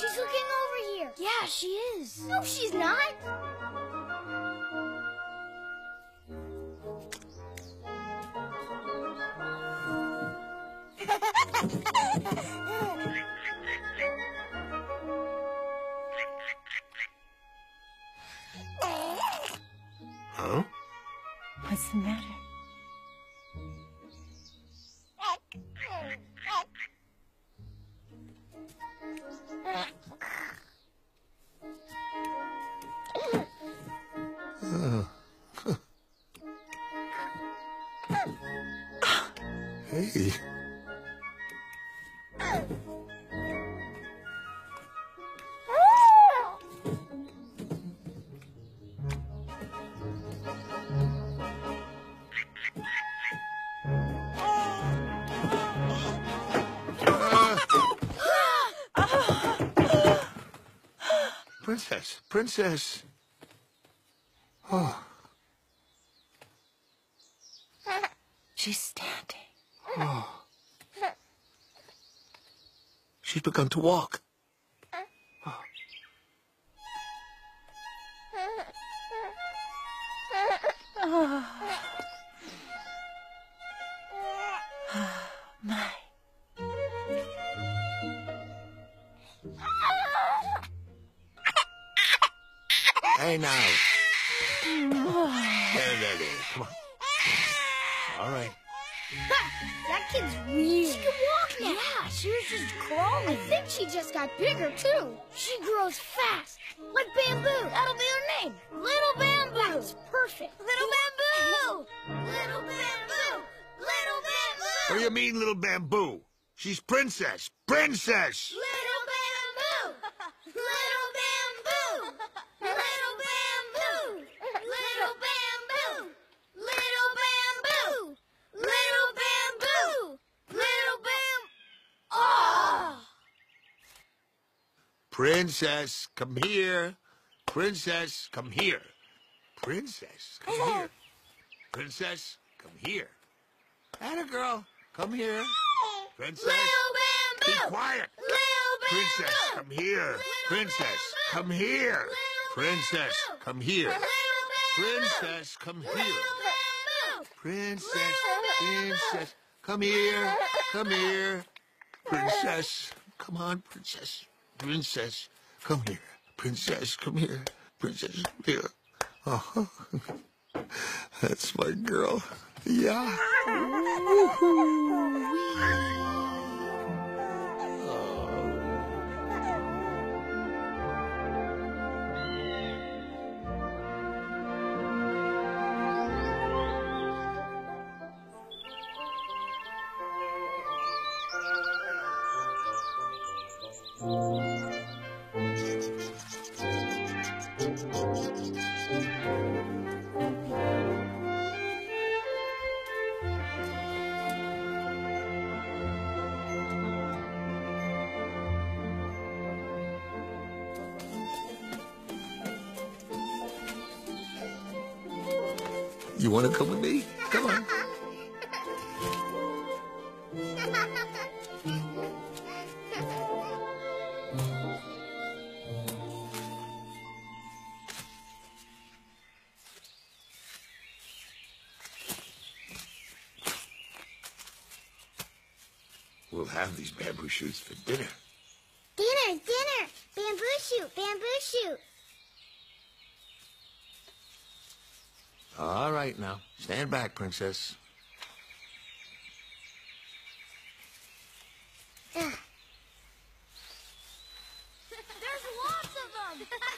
she's looking over here. Yeah, she is. No, she's not. Huh? What's the matter? Hey. Princess, princess. Oh, She's standing. she's begun to walk. My. Hey now. There, there, there. Come on. All right. That kid's weird. She can walk now. Yeah, she was just crawling. I think she just got bigger, too. She grows fast. Like bamboo. That'll be her name. Little bamboo. That's perfect. Little bamboo. Little bamboo. Little bamboo. What do you mean, little bamboo? She's princess. Princess! Little bamboo. Little bamboo. Little bamboo. Little bamboo. Little bamboo. Little bamboo. Little bam. Oh! Princess, come here. Princess, come here. Princess, come here. Princess, come here. Anna girl, come here. Princess, be quiet. Princess, come here. Princess, come here. Princess, come here. Princess, come here. Princess, princess, come here. Come here. Princess, come on, princess. Princess, come here. Princess, come here. Princess, come here. Oh, that's my girl. Yeah. You want to come with me? Come on. We'll have these bamboo shoots for dinner. Dinner, dinner! Bamboo shoot, bamboo shoot! All right now. Stand back, Princess. There's lots of them!